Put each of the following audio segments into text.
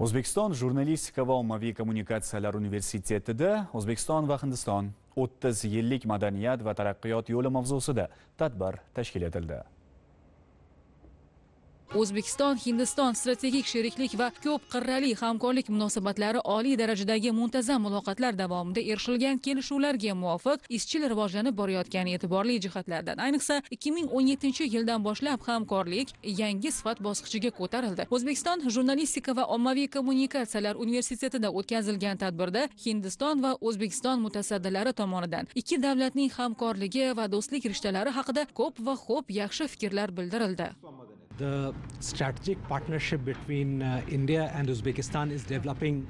o'zbekiston jurnalistika va ommaviy kommunikatsiyalar universitetida o'zbekiston va hindiston 30 yillik madaniyat va taraqqiyot yo'li mavzusida tadbir tashkil etildi. O'zbekiston hindiston strategik sheriklik va ko'p qirrali hamkorlik munosabatlari oliy darajadagi muntazam muloqotlar davomida erishilgan kelishuvlarga muvofiq izchil rivojlanib borayotgani e'tiborli jihatlardan. Ayniqsa 2017 yildan boshlab hamkorlik yangi sifat bosqichiga ko'tarildi. O'zbekiston jurnalistika va ommaviy kommunikatsiyalar universitetida o'tkazilgan tadbirda hindiston va o'zbekiston mutasaddilari tomonidan ikki davlatning hamkorligi va do'stlik rishtalari haqida ko'p va xo'p yaxshi fikrlar bildirildi. The strategic partnership between uh, India and Uzbekistan is developing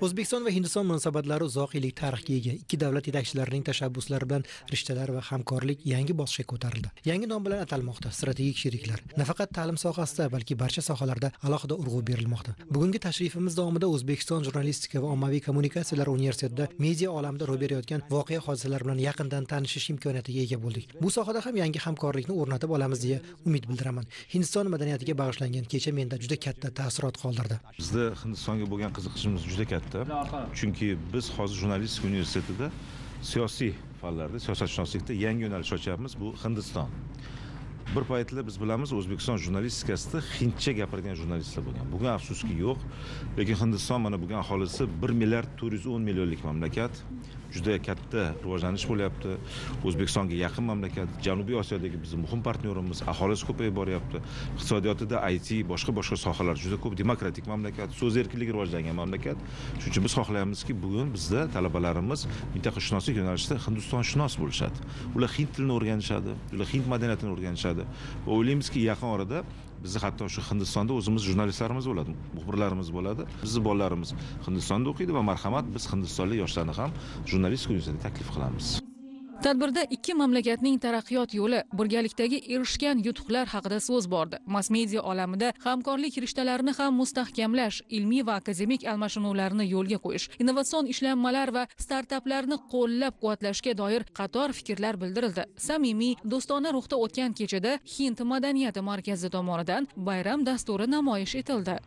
o'zbekiston va hindiston munosabatlari uzoq yillik tarixga ega. Ikki davlat yetakchilarining tashabbuslari bilan rishtalar va hamkorlik yangi bosqichga ko'tarildi. Yangi nom bilan atalmoqda strategik sheriklar nafaqat ta'lim sohasida balki barcha sohalarda alohida urg'u berilmoqda. Bugungi tashrifimiz davomida o'zbekiston jurnalistika va ommaviy kommunikatsiyalar universitetida media olamida ro'y berayotgan voqea hodisalar bilan yaqindan tanishish imkoniyatiga ega bo'ldik. Bu sohada ham yangi hamkorlikni o'rnatib olamiz deya umid bildiraman. Hindiston madaniyatiga bag'ishlangan kecha menda juda katta taassurot qoldirdi. Bizda hindistonga bo'lgan qiziqishimiz juda katta. Chunki biz hozir jurnalistika universitetida siyosiy fanlarda siyosatshunoslikda yangi yo'nalish ochyapmiz. Bu hindiston bir paytlar biz bilamiz o'zbekiston jurnalistikasida hindcha gapirgan jurnalistlar bo'lgan. Bugun afsuski yo'q lekin hindiston mana bugun aholisi bir milliard to'rt yuz o'n millionlik mamlakat. Juda katta rivojlanish bo'lyapti. O'zbekistonga yaqin mamlakat janubiy osiyodagi bizni muhim partnyorimiz aholisi ko'payib boryapti. Iqtisodiyotida it boshqa boshqa sohalar juda ko'p demokratik mamlakat so'z erkinligi rivojlangan mamlakat. Shuning uchun biz xohlaymizki bugun bizda talabalarimiz mintaqashunoslik yo'nalishida hindistonshunos bo'lishadi. Ular hind tilini o'rganishadi ular hind madaniyatini o'rganishadi. Va o'ylaymizki yaqin orada bizni hatto shu hindistonda o'zimiz jurnalistlarimiz bo'ladi muxbirlarimiz bo'ladi. Bizni bolalarimiz hindistonda o'qiydi va marhamat biz hindistonlik yoshlarni ham jurnalistika universitetiga taklif qilamiz. Tadbirda ikki mamlakatning taraqqiyot yo'li birgalikdagi erishgan yutuqlar haqida so'z bordi. Mass media olamida hamkorlik rishtalarini ham mustahkamlash ilmiy va akademik almashinuvlarni yo'lga qo'yish innovatsion ishlanmalar va startaplarni qo'llab quvvatlashga doir qator fikrlar bildirildi. Samimiy do'stona ruhda o'tgan kechada hind madaniyati markazi tomonidan bayram dasturi namoyish etildi.